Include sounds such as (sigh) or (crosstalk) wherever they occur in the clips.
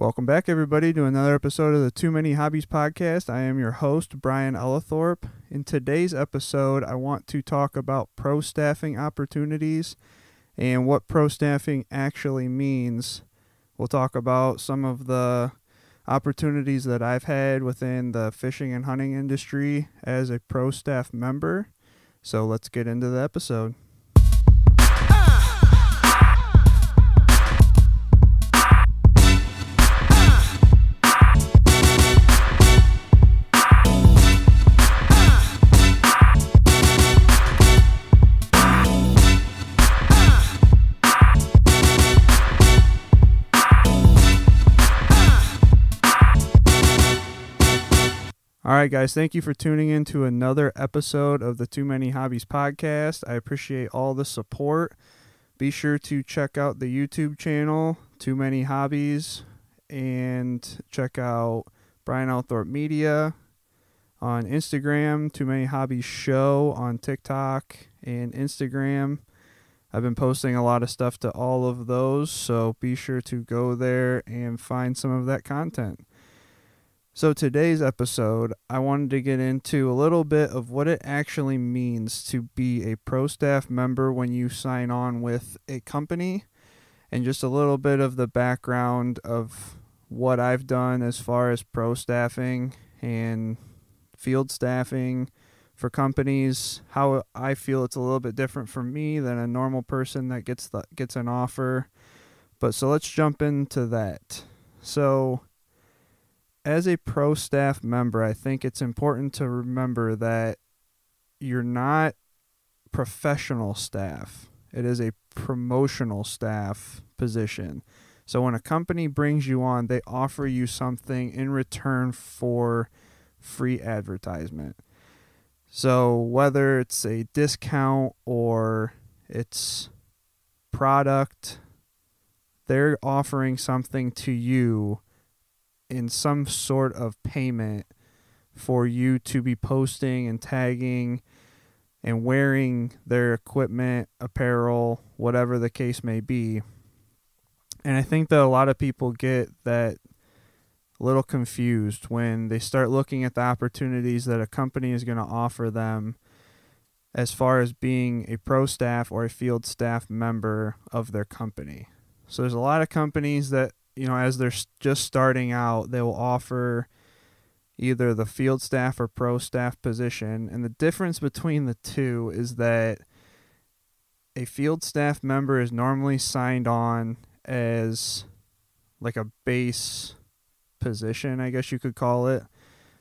Welcome back, everybody, to another episode of the Too Many Hobbies podcast. I am your host, Brian Ellithorpe. In today's episode, I want to talk about pro staffing opportunities and what pro staffing actually means. We'll talk about some of the opportunities that I've had within the fishing and hunting industry as a pro staff member. So let's get into the episode. All right, guys, thank you for tuning in to another episode of the Too Many Hobbies podcast. I appreciate all the support. Be sure to check out the YouTube channel, Too Many Hobbies, and check out Brian Ellithorpe Media on Instagram, Too Many Hobbies Show on TikTok and Instagram. I've been posting a lot of stuff to all of those, so be sure to go there and find some of that content. So, today's episode, I wanted to get into a little bit of what it actually means to be a pro staff member when you sign on with a company, and just a little bit of the background of what I've done as far as pro staffing and field staffing for companies, how I feel it's a little bit different for me than a normal person that gets the, gets an offer. But so let's jump into that. So, as a pro staff member, I think it's important to remember that you're not professional staff. It is a promotional staff position. So when a company brings you on, they offer you something in return for free advertisement. So whether it's a discount or it's product, they're offering something to you in some sort of payment for you to be posting and tagging and wearing their equipment, apparel, whatever the case may be. And I think that a lot of people get that a little confused when they start looking at the opportunities that a company is going to offer them as far as being a pro staff or a field staff member of their company. So there's a lot of companies that you know, as they're just starting out, they will offer either the field staff or pro staff position. And the difference between the two is that a field staff member is normally signed on as like a base position, I guess you could call it.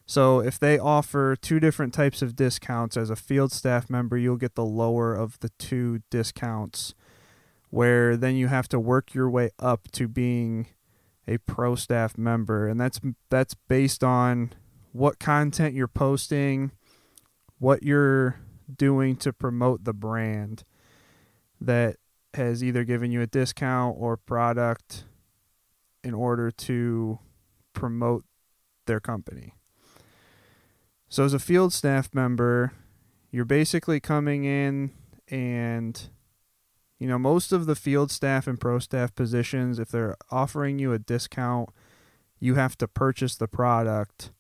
So if they offer two different types of discounts as a field staff member, you'll get the lower of the two discounts where then you have to work your way up to being a pro staff member and that's that's based on what content you're posting what you're doing to promote the brand that has either given you a discount or product in order to promote their company. So as a field staff member you're basically coming in and you know, most of the field staff and pro staff positions, if they're offering you a discount, you have to purchase the product,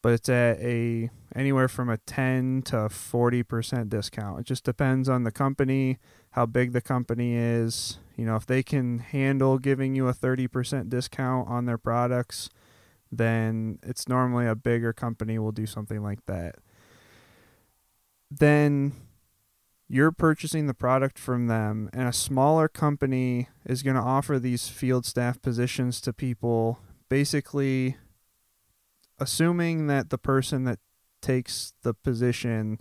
but it's at a anywhere from a 10 to 40% discount. It just depends on the company, how big the company is. You know, if they can handle giving you a 30% discount on their products, then it's normally a bigger company will do something like that. Then you're purchasing the product from them, and a smaller company is going to offer these field staff positions to people, basically assuming that the person that takes the position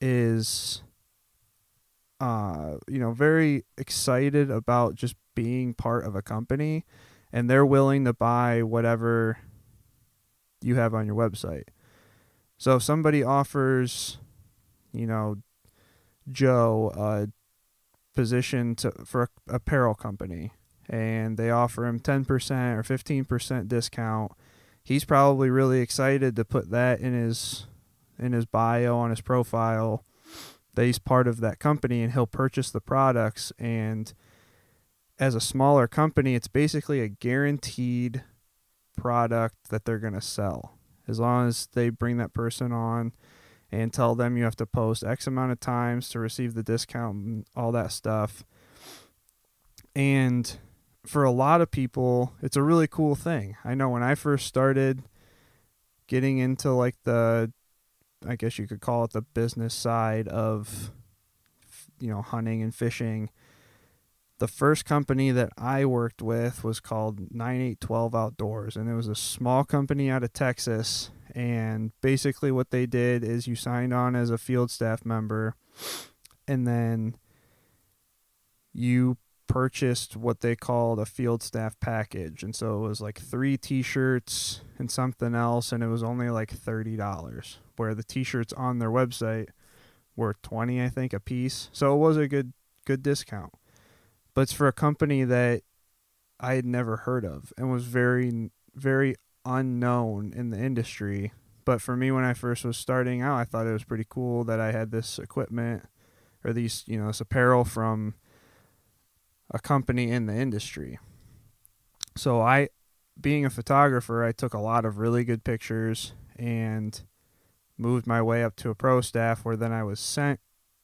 is uh you know very excited about just being part of a company and they're willing to buy whatever you have on your website. So if somebody offers you know Joe a position to for a apparel company. And they offer him 10% or 15% discount, he's probably really excited to put that in his in his bio on his profile that he's part of that company and he'll purchase the products. And as a smaller company, it's basically a guaranteed product that they're going to sell. As long as they bring that person on and tell them you have to post X amount of times to receive the discount and all that stuff. And for a lot of people, it's a really cool thing. I know when I first started getting into like the I guess you could call it the business side of you know hunting and fishing the first company that I worked with was called 9812 Outdoors, and it was a small company out of Texas. And basically, what they did is you signed on as a field staff member, and then you purchased what they called a field staff package. And so it was like three t shirts and something else, and it was only like $30, where the t shirts on their website were 20 I think, a piece. So it was a good good discount but it's for a company that I had never heard of and was very very unknown in the industry. But for me, when I first was starting out, I thought it was pretty cool that I had this equipment or these, you know, this apparel from a company in the industry. So I, being a photographer, I took a lot of really good pictures and moved my way up to a pro staff where then I was sent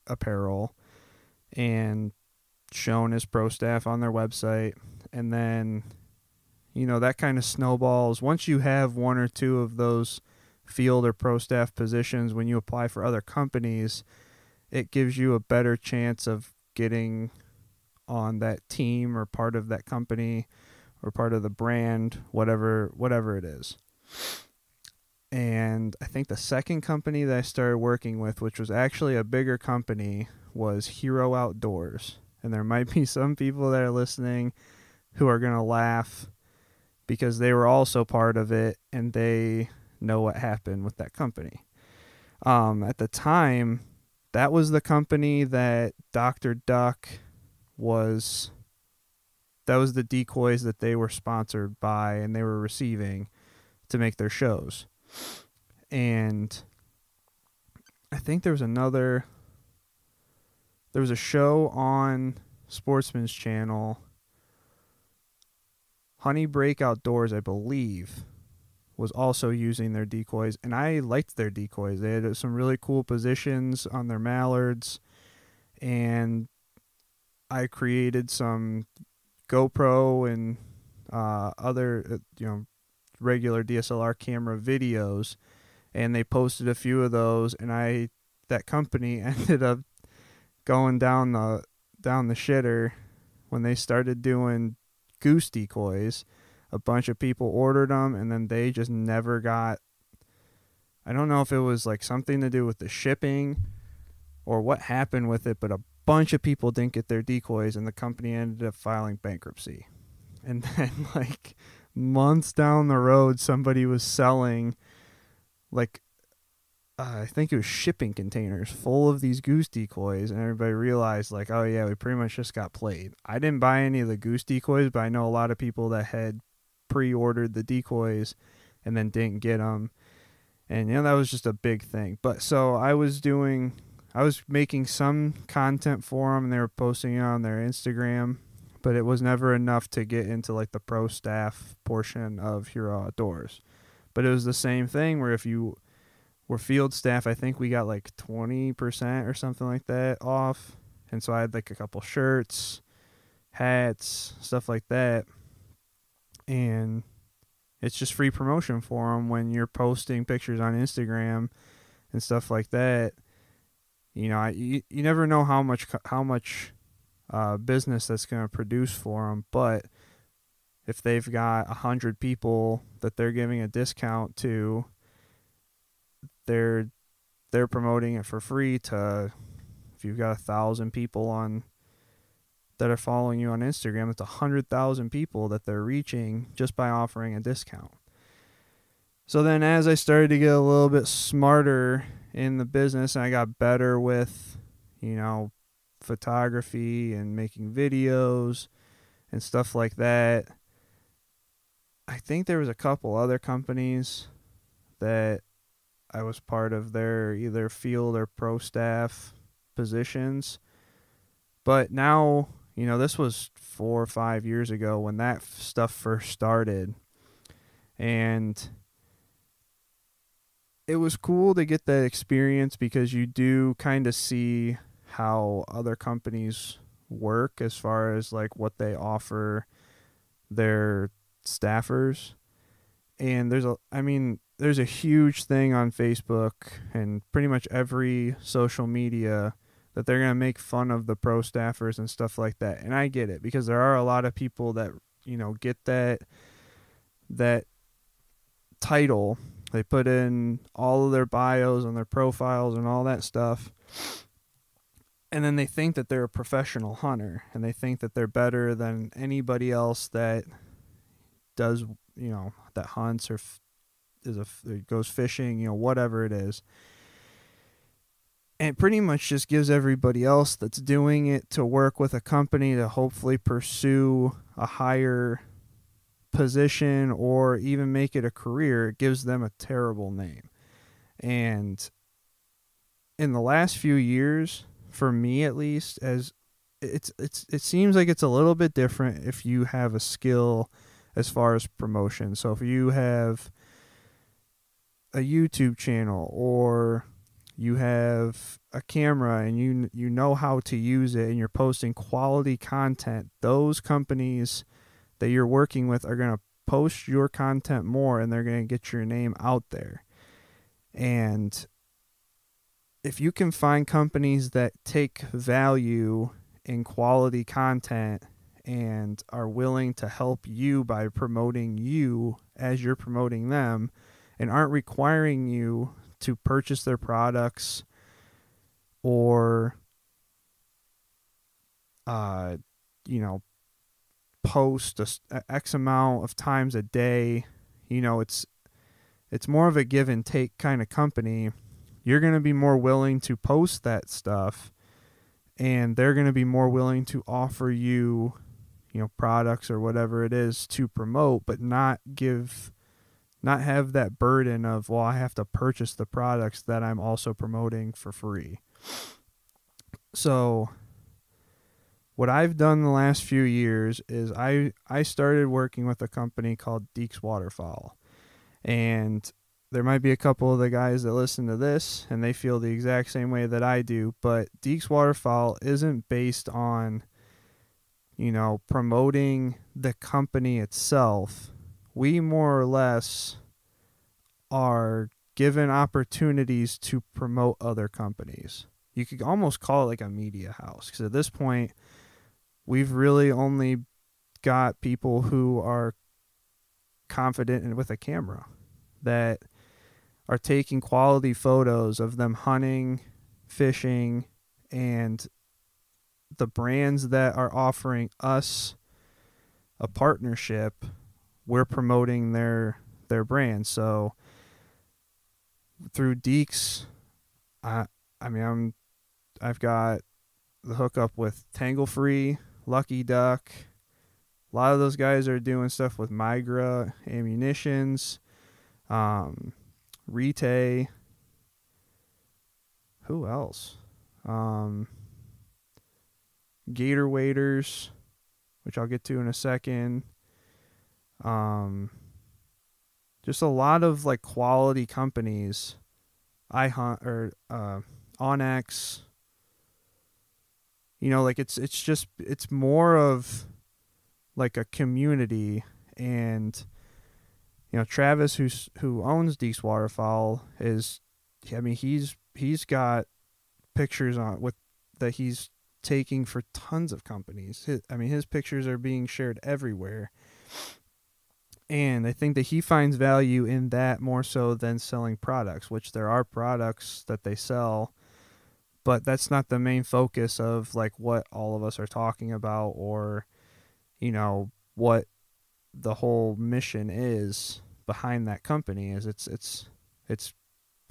apparel and shown as pro staff on their website and then you know that kind of snowballs. Once you have one or two of those field or pro staff positions when you apply for other companies it gives you a better chance of getting on that team or part of that company or part of the brand whatever whatever it is. And i think the second company that i started working with which was actually a bigger company was hero outdoors. And there might be (laughs) some people that are listening who are going to laugh because they were also part of it and they know what happened with that company. Um, at the time, that was the company that Dr. Duck was. That was the decoys that they were sponsored by and they were receiving to make their shows. And I think there was another there was a show on Sportsman's Channel, Honey Break Outdoors, I believe, was also using their decoys, and I liked their decoys. They had some really cool positions on their mallards, and I created some GoPro and uh, other, uh, you know, regular DSLR camera videos, and they posted a few of those, and I that company (laughs) ended up going down the down the shitter when they started doing goose decoys. A bunch of people ordered them, and then they just never got. I don't know if it was like something to do with the shipping or what happened with it, but a bunch of people didn't get their decoys, and the company ended up filing bankruptcy. And (laughs) then, like months down the road, somebody was selling like I think it was shipping containers full of these goose decoys, and everybody realized like, oh yeah, we pretty much just got played. I didn't buy any of the goose decoys, but I know a lot of people that had pre-ordered the decoys and then didn't get them, and you know that was just a big thing. But so I was doing, I was making some content for them, and they were posting it on their Instagram, but it was never enough to get into like the pro staff portion of Hero Outdoors. But it was the same thing where if you we're field staff. I think we got like 20% or something like that off. And so I had like a couple shirts, hats, stuff like that. And it's just free promotion for them when you're posting pictures on Instagram and stuff like that. You know, I, you, you never know how much how much uh, business that's going to produce for them, but if they've got a hundred people that they're giving a discount to, they're they're promoting it for free to if you've got a thousand people on that are following you on Instagram, it's a hundred thousand people that they're reaching just by offering a discount. So then as I started to get a little bit smarter in the business and I got better with, you know, photography and making videos and stuff like that. I think there was a couple other companies that I was part of their either field or pro staff positions. But now, You know, this was four or five years ago when that stuff first started. And it was cool to get that experience because you do kind of see how other companies work as far as like what they offer their staffers. And there's a, I mean, there's a huge thing on Facebook and pretty much every social media that they're going to make fun of the pro staffers and stuff like that. And I get it because there are a lot of people that, you know, get that that title. They put in all of their bios and their profiles and all that stuff. And then they think that they're a professional hunter and they think that they're better than anybody else that does, you know, that hunts or is a goes fishing, you know, whatever it is. And pretty much just gives everybody else that's doing it to work with a company to hopefully pursue a higher position or even make it a career. It gives them a terrible name. And in the last few years for me at least as it's it's it seems like it's a little bit different if you have a skill as far as promotion. So if you have a YouTube channel or you have a camera and you you know how to use it and you're posting quality content those companies that you're working with are going to post your content more and they're going to get your name out there. And if you can find companies that take value in quality content and are willing to help you by promoting you as you're promoting them and aren't requiring you to purchase their products or uh you know post x amount of times a day. You know it's it's more of a give and take kind of company. You're going to be more willing to post that stuff and they're going to be more willing to offer you you know products or whatever it is to promote but not give not have that burden of well I have to purchase the products that I'm also promoting for free. So what I've done the last few years is I I started working with a company called Dekes Waterfowl. And there might be a couple of the guys that listen to this and they feel the exact same way that I do, but Dekes Waterfowl isn't based on you know promoting the company itself we more or less are given opportunities to promote other companies. You could almost call it like a media house because at this point, we've really only got people who are confident and with a camera that are taking quality photos of them hunting, fishing, and the brands that are offering us a partnership we're promoting their their brand. So through Dekes, I I mean I'm I've got the hookup with Tanglefree, Lucky Duck. A lot of those guys are doing stuff with Migra ammunitions, um, Rite. Who else? Um, Gator Waders, which I'll get to in a second. Um, just a lot of like quality companies. I hunt or uh, onX. You know, like it's it's just it's more of like a community and you know Travis who's who owns Dekes Waterfowl is I mean he's he's got pictures on with that he's taking for tons of companies. His, I mean his pictures are being shared everywhere and I think that he finds value in that more so than selling products, which there are products that they sell, but that's not the main focus of like what all of us are talking about or you know what the whole mission is behind that company is it's it's it's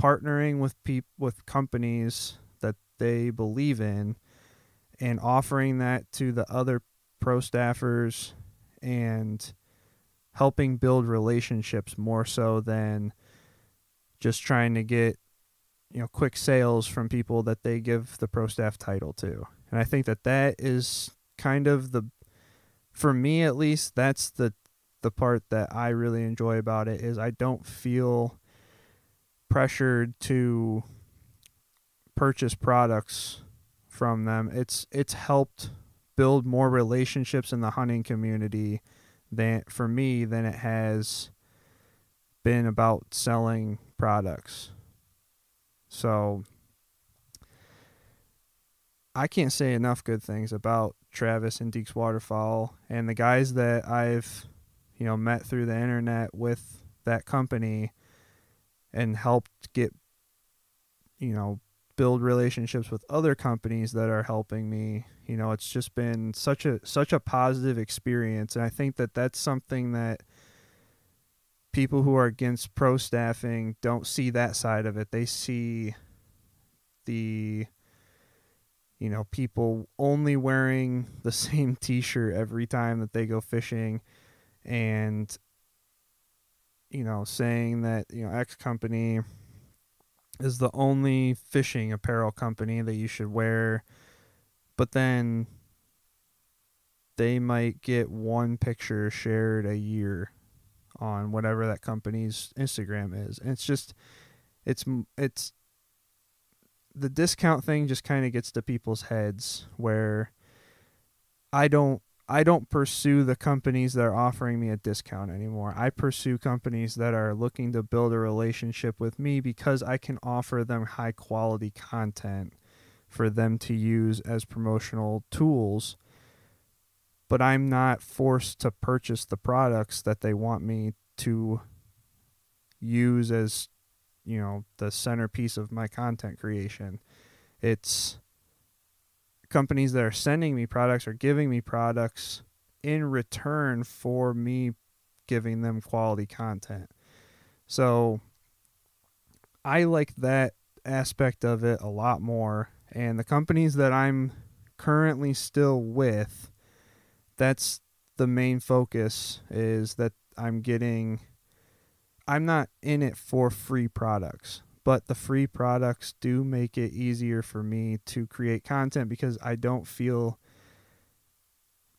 partnering with peop- with companies that they believe in and offering that to the other pro staffers and helping build relationships more so than just trying to get you know quick sales from people that they give the pro staff title to and i think that that is kind of the for me at least that's the the part that I really enjoy about it is I don't feel pressured to purchase products from them. It's it's helped build more relationships in the hunting community than for me than it has been about selling products. So I can't say enough good things about Travis and Dekes Waterfowl and the guys that I've, you know, met through the internet with that company and helped get, you know, build relationships with other companies that are helping me. You know, it's just been such a such a positive experience, and I think that that's something that people who are against pro staffing don't see that side of it. They see the you know, people only wearing (laughs) the same t-shirt every time that they go fishing and you know, saying that, you know, X company is the only fishing apparel company that you should wear. But then they might get one picture shared a year on whatever that company's Instagram is. And it's just it's it's the discount thing just kind of gets to people's heads where I don't I don't pursue the companies that are offering me a discount anymore. I pursue companies that are looking to build a relationship with me because I can offer them high quality content for them to use as promotional tools. But I'm not forced to purchase the products that they want me to use as you know the centerpiece of my content creation. It's companies that are sending me products or giving me products in return for me giving them quality content. So I like that aspect of it a lot more. And the companies that I'm currently still with, that's the main focus is that I'm getting I'm not in it for free products, but the free products do make it easier for me to create content because I don't feel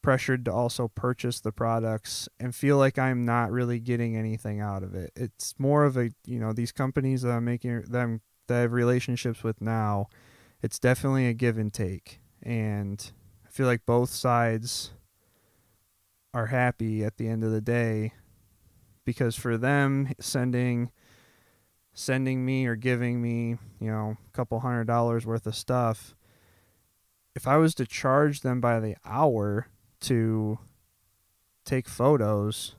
pressured to also purchase the products and feel like I'm not really getting anything out of it. It's more of a, you know, these companies that I'm making them that I have relationships with now, it's definitely a give and take. And I feel like both sides are happy at the end of the day because for them sending sending me or giving me, you know, a couple hundred dollars worth of stuff, if I was to charge them by the hour to take photos,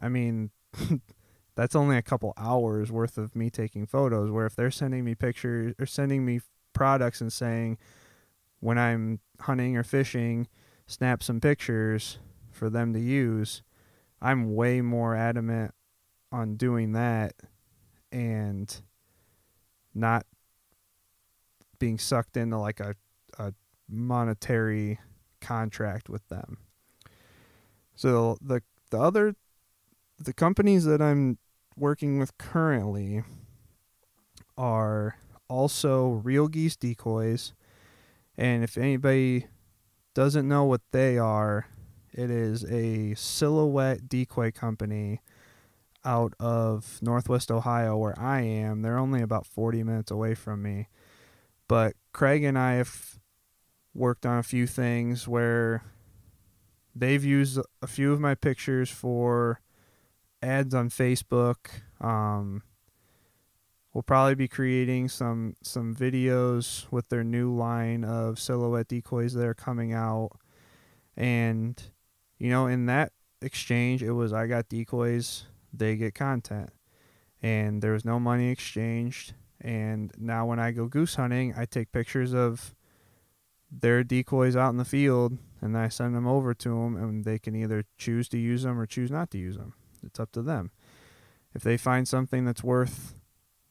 I mean, (laughs) that's only a couple hours worth of me taking photos. Where if they're sending me pictures or sending me products and saying, when I'm hunting or fishing, snap some pictures for them to use, I'm way more adamant on doing that and not being sucked into like a, a monetary contract with them. So the the other the companies that I'm working with currently are also Real Geese Decoys. And if anybody doesn't know what they are, it is a silhouette decoy company out of Northwest Ohio, where I am. They're only about 40 minutes away from me. But Craig and I have worked on a few things where they've used a few of my pictures for ads on Facebook. Um, we'll probably be creating some some videos with their new line of silhouette decoys that are coming out, and you know, in that exchange, it was I got decoys, they get content. And there was no money exchanged. And now when I go goose hunting, I take pictures of their decoys out in the field and I send them over to them and they can either choose to use them or choose not to use them. It's up to them. If they find something that's worth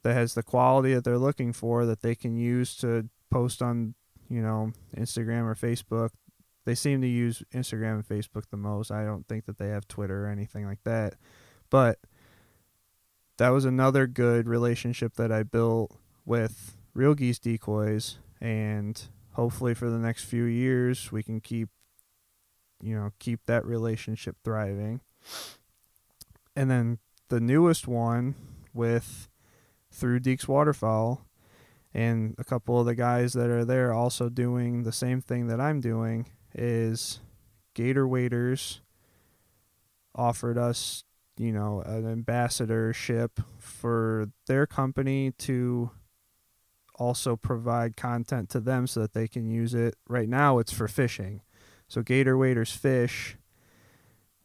that has the quality that they're looking for that they can use to post on, you know, Instagram or Facebook, they seem to use Instagram and Facebook the most. I don't think that they have Twitter or anything like that. But that was another good relationship that I built with Real Geese Decoys and hopefully for the next few years we can keep you know keep that relationship thriving. And then the newest one with through Dekes Waterfowl and a couple of the guys that are there also doing the same thing that I'm doing is Gator Waders offered us, you know, an ambassadorship for their company to also provide content to them so that they can use it. Right now it's for fishing. So Gator Waders Fish,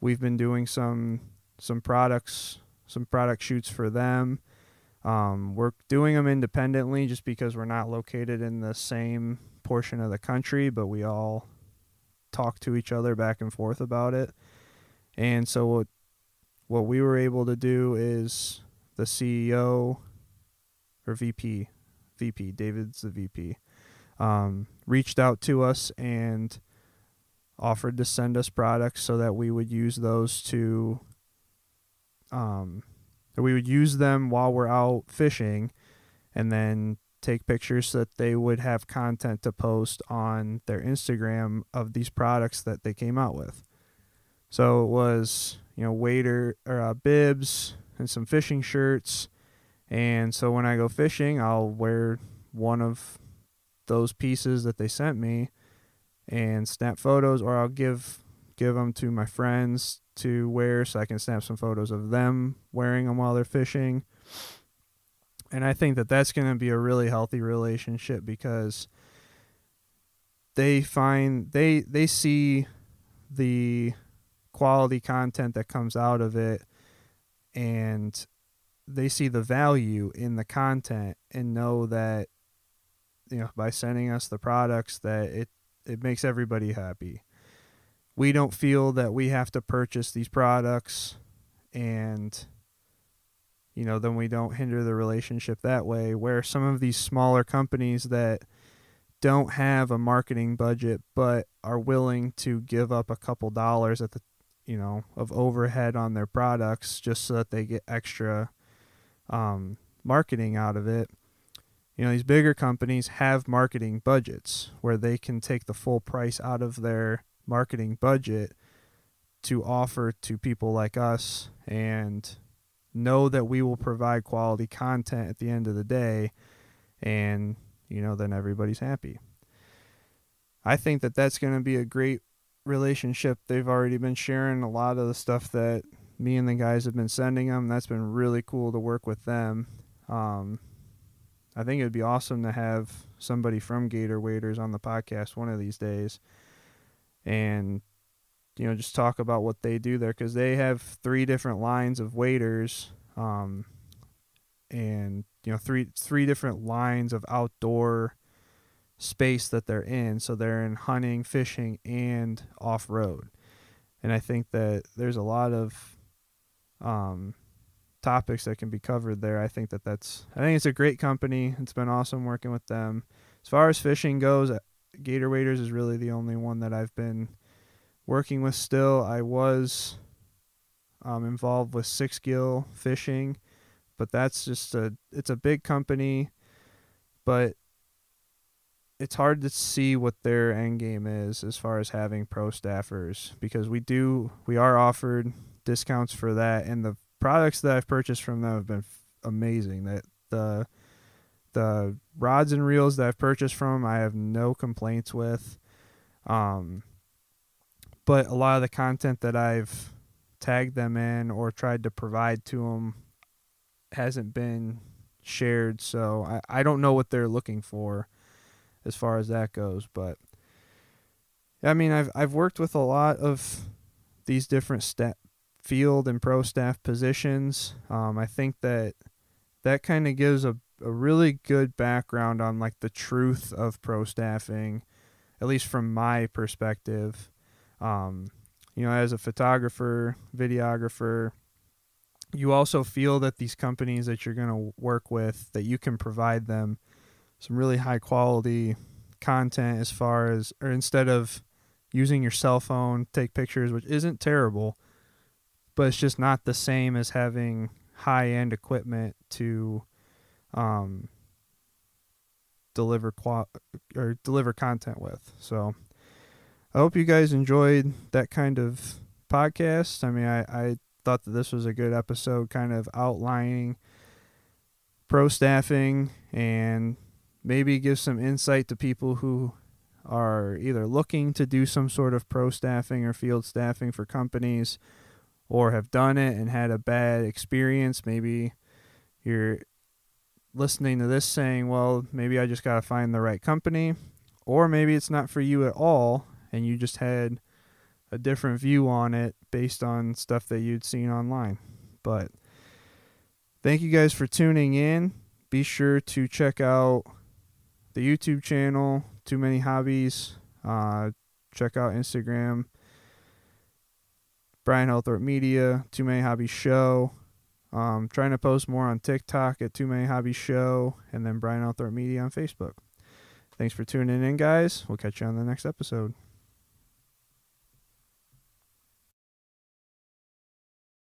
we've been doing some some products, some product shoots for them. Um, we're doing them independently just because we're not located in the same portion of the country, but we all talk to each other back and forth about it. And so what what we were able to do is the CEO or VP, VP, David's the VP, um, reached out to us and offered to send us products so that we would use those to um, we would use them while we're out fishing and then take pictures so that they would have content to post on their Instagram of these products that they came out with. So it was, you know, wader or uh, bibs and some fishing shirts. And so when I go fishing, I'll wear one of those pieces that they sent me and snap photos or I'll give give them to my friends to wear so I can snap some photos of them wearing them while they're fishing. And I think that that's going to be a really healthy relationship because they find they they see the quality content that comes out of it and they see the value in the content and know that you know by sending us the products that it it makes everybody happy we don't feel that we have to purchase these products and you know then we don't hinder the relationship that way where some of these smaller companies that don't have a marketing budget but are willing to give up a couple dollars at the you know of overhead on their products just so that they get extra um, marketing out of it you know these bigger companies have marketing budgets where they can take the full price out of their marketing budget to offer to people like us and know that we will provide quality content at the end of the day and you know then everybody's happy. I think that that's going to be a great relationship. They've already been sharing a lot of the stuff that me and the guys have been sending them that's been really cool to work with them. Um, i think it would be awesome to have somebody from Gator Waders on the podcast one of these days and you know just talk about what they do there because they have three different lines of waders um, and you know three three different lines of outdoor space that they're in. So they're in hunting fishing and off-road. And i think that there's a lot of um, topics that can be covered there. I think that that's i think it's a great company. It's been awesome working with them. As far as fishing goes Gator Waders is really the only one that I've been working with still. I was um, involved with SixGill Fishing, but that's just a it's a big company, but it's hard to see what their end game is as far as having pro staffers because we do we are offered discounts for that and the products that I've purchased from them have been amazing that the the rods and reels that I've purchased from I have no complaints with. Um, but a lot of the content that I've tagged them in or tried to provide to them hasn't been shared. So I, I don't know what they're looking for as far as that goes. But I mean, I've, I've worked with a lot of these different sta- field and pro staff positions. Um, I think that that kind of gives a a really good background on like the truth of pro staffing, at least from my perspective. Um, you know, as a photographer, videographer, you also feel that these companies that you're going to work with that you can provide them some really high quality content as far as or instead of using your cell phone take pictures which isn't terrible but it's just not the same as having high end equipment to um, deliver qual or deliver content with. So I hope you guys enjoyed that kind of podcast. I mean, I, I thought that this was a good episode, kind of outlining pro staffing and maybe give some insight to people who are either looking to do some sort of pro staffing or field staffing for companies or have done it and had a bad experience. Maybe you're listening to this saying, well, maybe I just got to find the right company, or maybe it's not for you at all and you just had a different view on it based on stuff that you'd seen online. But thank you guys for tuning in. Be sure to check out the YouTube channel, Too Many Hobbies. Uh, check out Instagram, Brian Ellithorpe Media, Too Many Hobbies Show. Um, trying to post more on TikTok at Too Many Hobbies Show, and then Brian Ellithorpe Media on Facebook. Thanks for tuning in, guys. We'll catch you on the next episode.